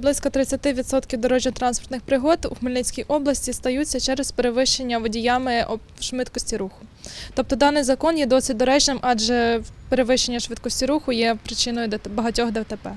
Близько 30% дорожньо-транспортних пригод у Хмельницькій області стаються через перевищення водіями швидкості руху. Тобто даний закон є досить доречним, адже перевищення швидкості руху є причиною багатьох ДТП.